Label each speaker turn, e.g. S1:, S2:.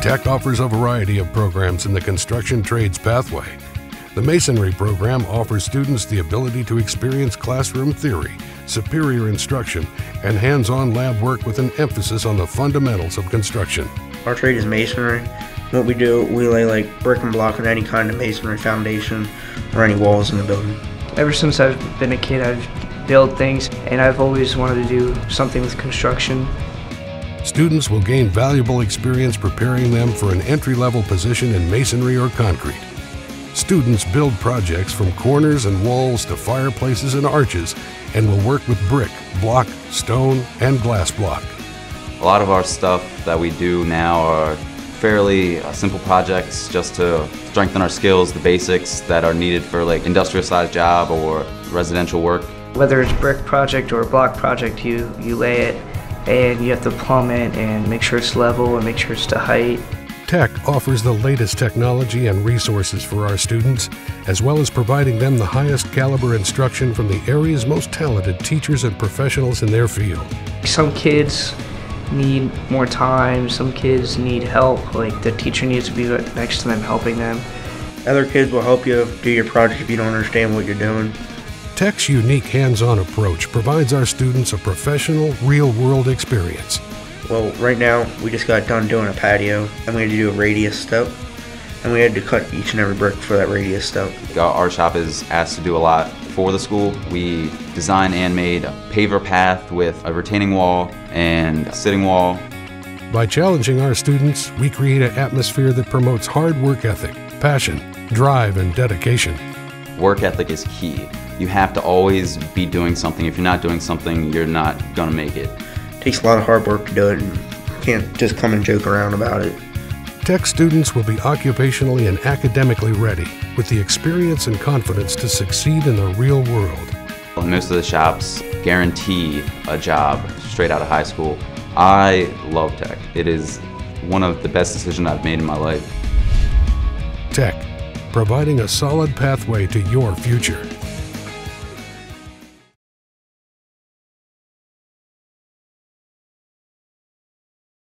S1: Tech offers a variety of programs in the construction trades pathway. The Masonry program offers students the ability to experience classroom theory, superior instruction, and hands on lab work with an emphasis on the fundamentals of construction.
S2: Our trade is masonry. What we do, we lay like brick and block on any kind of masonry foundation or any walls in the building.
S3: Ever since I've been a kid, I've built things and I've always wanted to do something with construction.
S1: Students will gain valuable experience preparing them for an entry level position in masonry or concrete. Students build projects from corners and walls to fireplaces and arches and will work with brick, block, stone, and glass block.
S4: A lot of our stuff that we do now are fairly uh, simple projects just to strengthen our skills, the basics that are needed for like industrial sized job or residential work.
S3: Whether it's brick project or block project, you, you lay it and you have to plumb it and make sure it's level and make sure it's the height.
S1: Tech offers the latest technology and resources for our students, as well as providing them the highest caliber instruction from the area's most talented teachers and professionals in their field.
S3: Some kids need more time, some kids need help, like the teacher needs to be next to them helping them.
S2: Other kids will help you do your project if you don't understand what you're doing.
S1: Tech's unique hands on approach provides our students a professional, real world experience.
S2: Well, right now, we just got done doing a patio, and we had to do a radius step, and we had to cut each and every brick for that radius step.
S4: Our shop is asked to do a lot for the school. We designed and made a paver path with a retaining wall and a sitting wall.
S1: By challenging our students, we create an atmosphere that promotes hard work ethic, passion, drive, and dedication.
S4: Work ethic is key. You have to always be doing something. If you're not doing something, you're not going to make it.
S2: It takes a lot of hard work to do it, and can't just come and joke around about it.
S1: Tech students will be occupationally and academically ready with the experience and confidence to succeed in the real world.
S4: Most of the shops guarantee a job straight out of high school. I love tech. It is one of the best decisions I've made in my life.
S1: Tech, providing a solid pathway to your future.